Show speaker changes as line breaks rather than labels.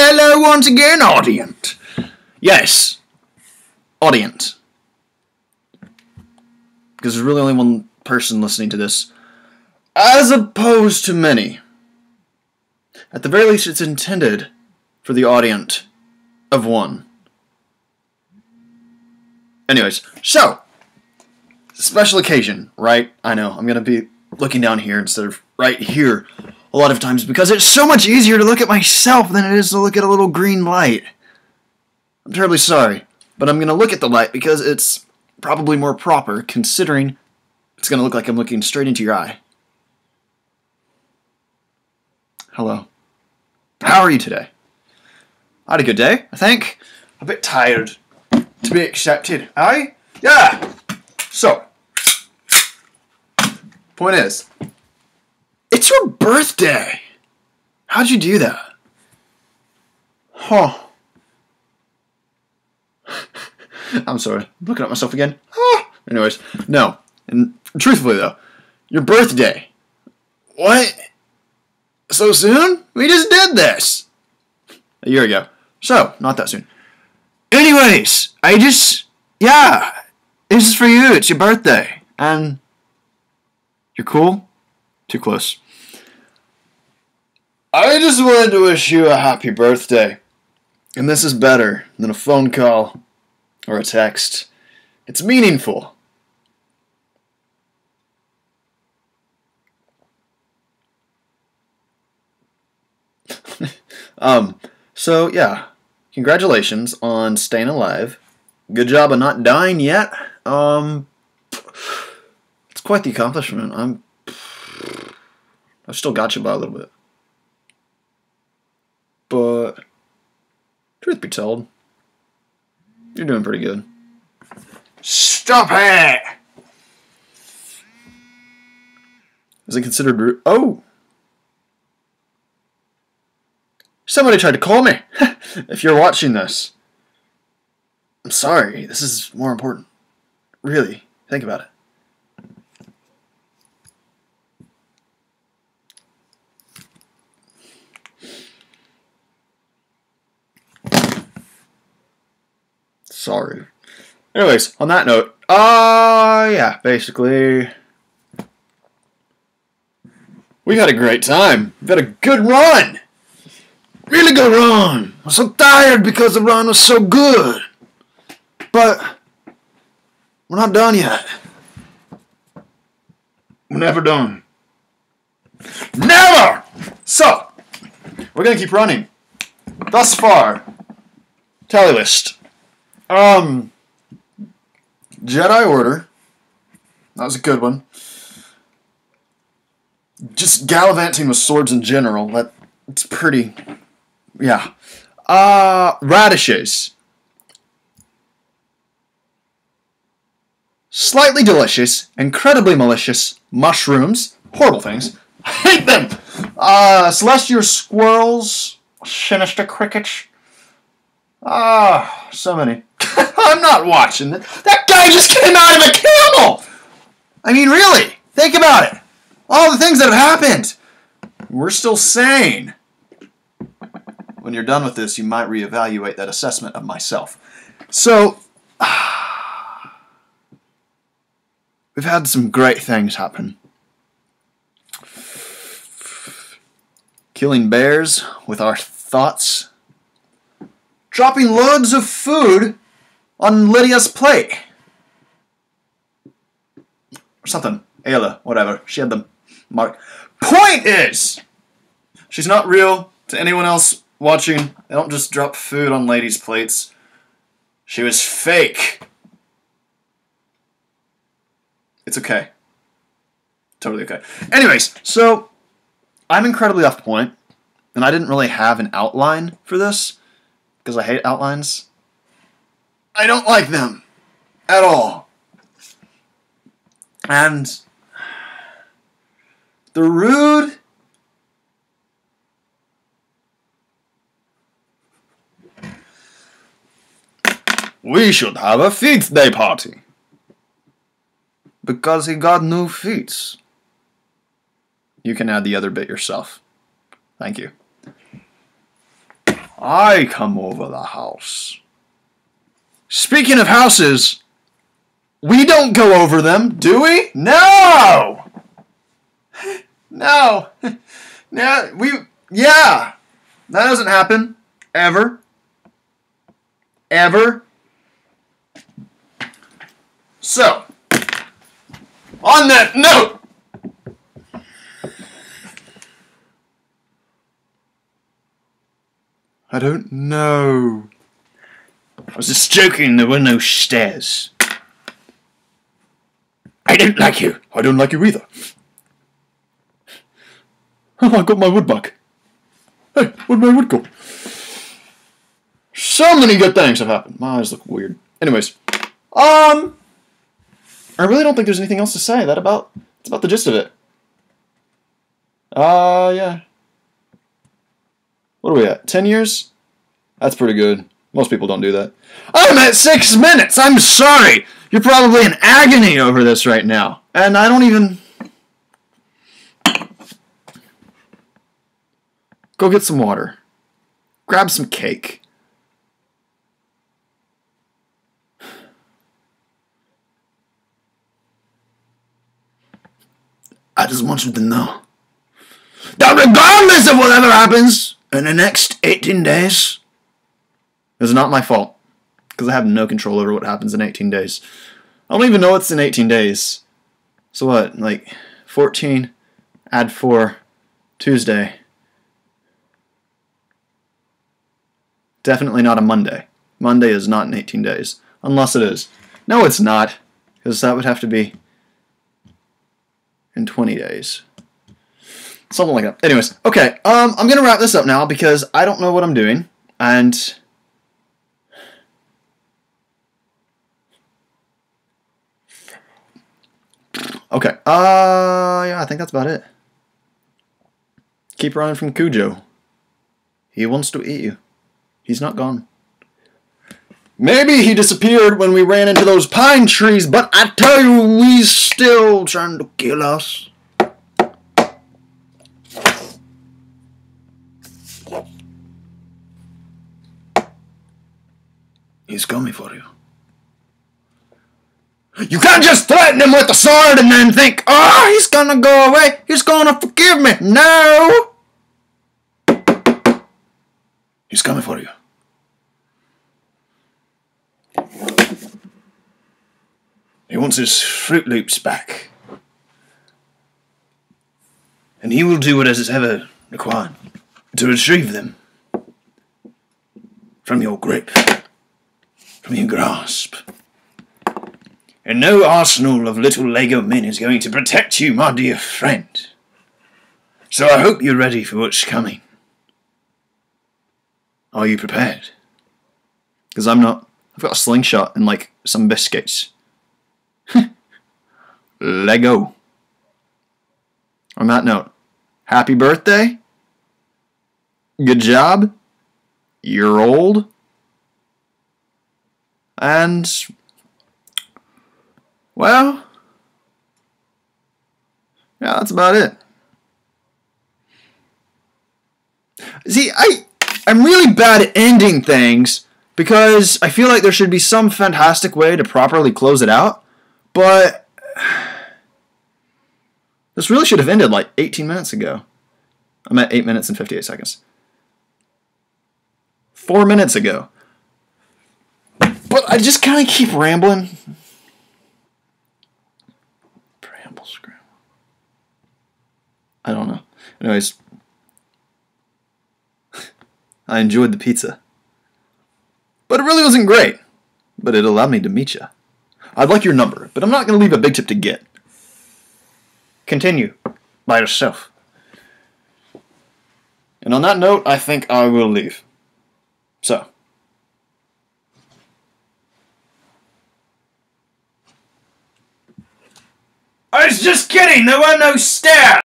Hello once again, audience. Yes, audience. Because there's really only one person listening to this, as opposed to many. At the very least, it's intended for the audience of one. Anyways, so special occasion, right? I know I'm gonna be looking down here instead of right here a lot of times because it's so much easier to look at myself than it is to look at a little green light. I'm terribly sorry, but I'm gonna look at the light because it's probably more proper considering it's gonna look like I'm looking straight into your eye. Hello. How are you today? I had a good day, I think. A bit tired to be accepted. Aye? Yeah. So, point is, it's your birthday. How'd you do that? Huh. I'm sorry. I'm looking at myself again. Ah. Anyways, no. And truthfully though, your birthday. What? So soon? We just did this. A year ago. So, not that soon. Anyways, I just, yeah, this is for you. It's your birthday. And you're cool? Too close. I just wanted to wish you a happy birthday. And this is better than a phone call or a text. It's meaningful. um, so yeah, congratulations on staying alive. Good job of not dying yet. Um, it's quite the accomplishment. I'm, I've still got you by a little bit, but truth be told, you're doing pretty good. Stop it! Is it considered rude? Oh! Somebody tried to call me. if you're watching this, I'm sorry. This is more important. Really, think about it. Sorry. Anyways, on that note, uh, yeah, basically, we had a great time. We had a good run. Really good run. I'm so tired because the run was so good. But we're not done yet. We're never done. Never! So, we're gonna keep running. Thus far, tally list. Um, Jedi Order. That was a good one. Just gallivanting with swords in general. That it's pretty. Yeah. Uh, radishes. Slightly delicious, incredibly malicious mushrooms. Horrible things. I hate them. Uh, celestial squirrels. Sinister crickets. Ah, so many. I'm not watching that. That guy just came out of a camel! I mean, really, think about it. All the things that have happened. We're still sane. When you're done with this, you might reevaluate that assessment of myself. So, we've had some great things happen. Killing bears with our thoughts. Dropping loads of food on Lydia's plate. Or something. Ayla, whatever. She had them mark. Point is, she's not real to anyone else watching. They don't just drop food on ladies' plates. She was fake. It's okay. Totally okay. Anyways, so I'm incredibly off point, and I didn't really have an outline for this because I hate outlines. I don't like them at all. And the rude We should have a feet day party. Because he got new feet. You can add the other bit yourself. Thank you. I come over the house. Speaking of houses, we don't go over them, do we? No! No. No, we, yeah. That doesn't happen. Ever. Ever. So, on that note, I don't know. I was just joking, there were no stairs. I don't like you. I don't like you either. Oh, I got my wood back. Hey, where'd my wood go? So many good things have happened. My eyes look weird. Anyways, um, I really don't think there's anything else to say. That about it's about the gist of it. Uh, yeah. What are we at? Ten years? That's pretty good. Most people don't do that. Oh, I'm at six minutes. I'm sorry. You're probably in agony over this right now, and I don't even. Go get some water. Grab some cake. I just want you to know that regardless of whatever happens in the next 18 days, it's not my fault. Because I have no control over what happens in 18 days. I don't even know what's in 18 days. So what? Like 14, add 4, Tuesday. Definitely not a Monday. Monday is not in 18 days. Unless it is. No, it's not. Because that would have to be in 20 days. Something like that. Anyways, okay. Um, I'm going to wrap this up now because I don't know what I'm doing. And... Okay. Uh, yeah, I think that's about it. Keep running from Cujo. He wants to eat you. He's not gone. Maybe he disappeared when we ran into those pine trees, but I tell you, he's still trying to kill us. He's coming for you. You can't just threaten him with a sword and then think, oh, he's gonna go away. He's gonna forgive me. No! He's coming for you. He wants his Froot Loops back. And he will do what is ever required to retrieve them from your grip, from your grasp. And no arsenal of little Lego men is going to protect you, my dear friend. So I hope you're ready for what's coming. Are you prepared? Because I'm not. I've got a slingshot and like some biscuits. Lego. On that note, happy birthday. Good job. You're old. And, well, yeah, that's about it. See, I, I'm really bad at ending things because I feel like there should be some fantastic way to properly close it out, but this really should have ended like 18 minutes ago. I'm at 8 minutes and 58 seconds. Four minutes ago. But I just kind of keep rambling. I don't know. Anyways, I enjoyed the pizza. But it really wasn't great. But it allowed me to meet you. I'd like your number, but I'm not going to leave a big tip to get. Continue by yourself. And on that note, I think I will leave. So. I was just kidding! There were no stairs!